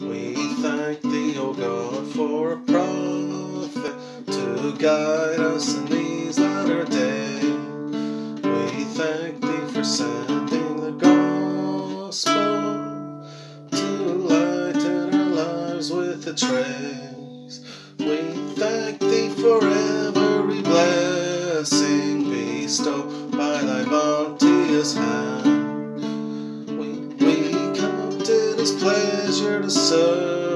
We thank thee, O God, for a prophet to guide us in these latter days. We thank thee for sending the gospel to lighten our lives with its rays. We thank thee for every blessing bestowed by thy bounteous hand. We, we count it as pleasure to serve